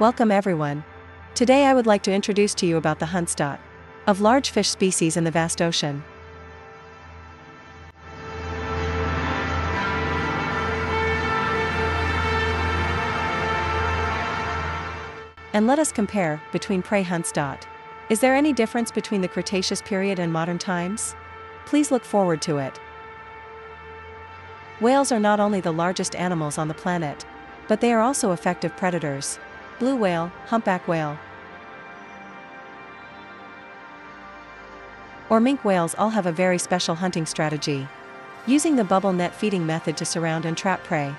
Welcome everyone. Today I would like to introduce to you about the Huntsdot of large fish species in the vast ocean. And let us compare between prey Huntsdot. Is there any difference between the Cretaceous period and modern times? Please look forward to it. Whales are not only the largest animals on the planet, but they are also effective predators. Blue whale, humpback whale, or minke whales all have a very special hunting strategy. Using the bubble net feeding method to surround and trap prey.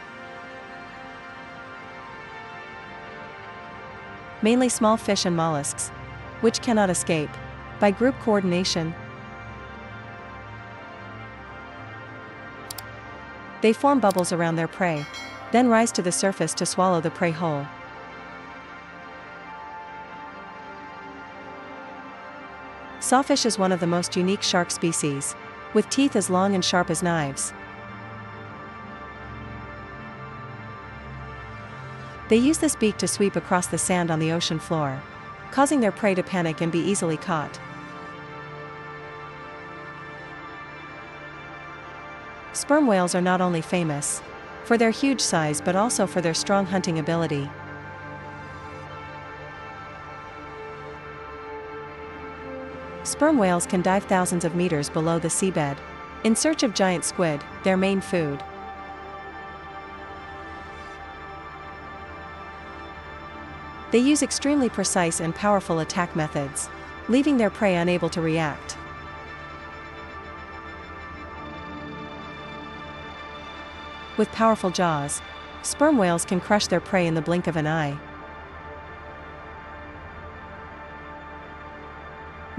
Mainly small fish and mollusks, which cannot escape. By group coordination, they form bubbles around their prey, then rise to the surface to swallow the prey whole. Sawfish is one of the most unique shark species, with teeth as long and sharp as knives. They use this beak to sweep across the sand on the ocean floor, causing their prey to panic and be easily caught. Sperm whales are not only famous for their huge size but also for their strong hunting ability. Sperm whales can dive thousands of meters below the seabed, in search of giant squid, their main food. They use extremely precise and powerful attack methods, leaving their prey unable to react. With powerful jaws, sperm whales can crush their prey in the blink of an eye.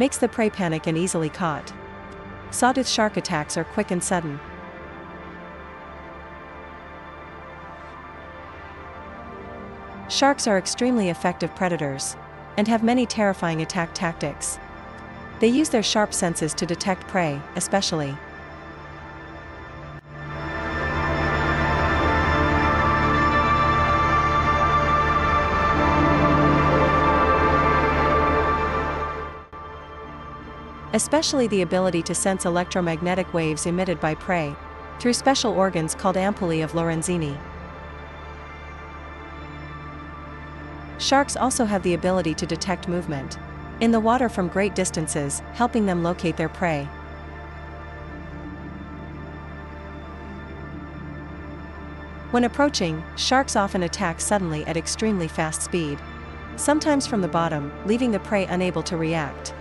Makes the prey panic and easily caught. Sawtooth shark attacks are quick and sudden. Sharks are extremely effective predators and have many terrifying attack tactics. They use their sharp senses to detect prey, especially especially the ability to sense electromagnetic waves emitted by prey, through special organs called ampullae of Lorenzini. Sharks also have the ability to detect movement in the water from great distances, helping them locate their prey. When approaching, sharks often attack suddenly at extremely fast speed. Sometimes from the bottom, leaving the prey unable to react.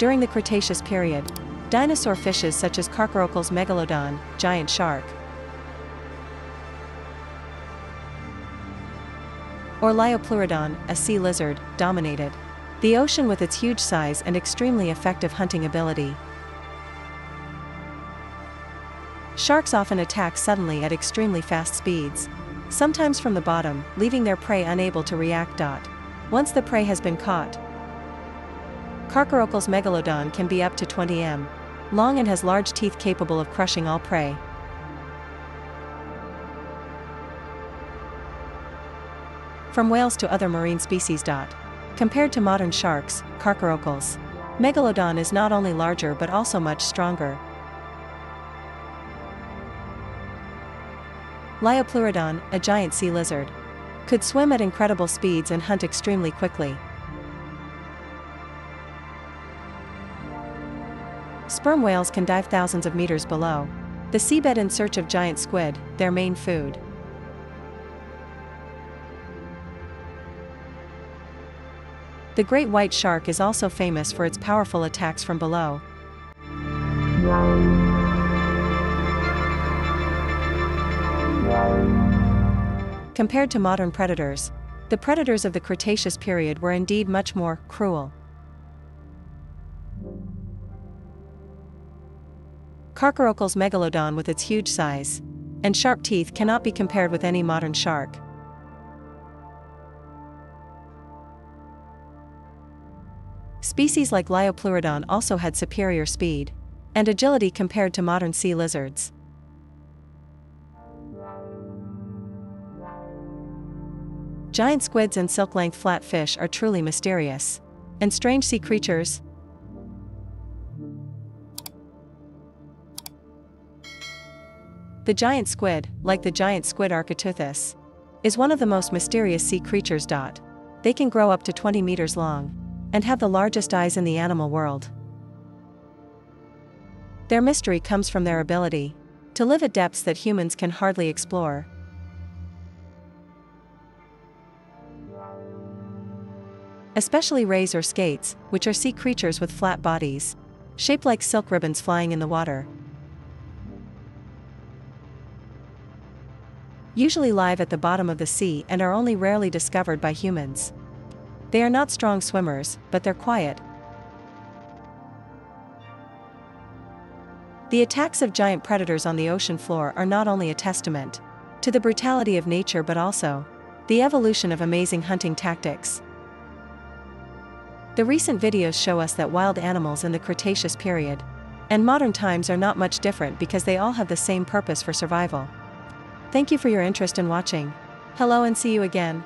During the Cretaceous period, dinosaur fishes such as Carcharocles megalodon, giant shark, or Liopleurodon, a sea lizard, dominated the ocean with its huge size and extremely effective hunting ability. Sharks often attack suddenly at extremely fast speeds, sometimes from the bottom, leaving their prey unable to react. Once the prey has been caught, Carcharocles megalodon can be up to 20 m long and has large teeth capable of crushing all prey. From whales to other marine species. Compared to modern sharks, Carcharocles megalodon is not only larger but also much stronger. Liopleurodon, a giant sea lizard, could swim at incredible speeds and hunt extremely quickly. Sperm whales can dive thousands of meters below the seabed in search of giant squid, their main food. The great white shark is also famous for its powerful attacks from below. Compared to modern predators, the predators of the Cretaceous period were indeed much more cruel. Carcharocles megalodon with its huge size and sharp teeth cannot be compared with any modern shark. Species like Liopleurodon also had superior speed and agility compared to modern sea lizards. Giant squids and silk-length flatfish are truly mysterious. And strange sea creatures, The giant squid, like the giant squid Architeuthis, is one of the most mysterious sea creatures. They can grow up to 20 meters long and have the largest eyes in the animal world. Their mystery comes from their ability to live at depths that humans can hardly explore. Especially rays or skates, which are sea creatures with flat bodies, shaped like silk ribbons flying in the water. Usually live at the bottom of the sea and are only rarely discovered by humans. They are not strong swimmers, but they're quiet. The attacks of giant predators on the ocean floor are not only a testament to the brutality of nature but also the evolution of amazing hunting tactics. The recent videos show us that wild animals in the Cretaceous period and modern times are not much different because they all have the same purpose for survival. Thank you for your interest in watching. Hello and see you again.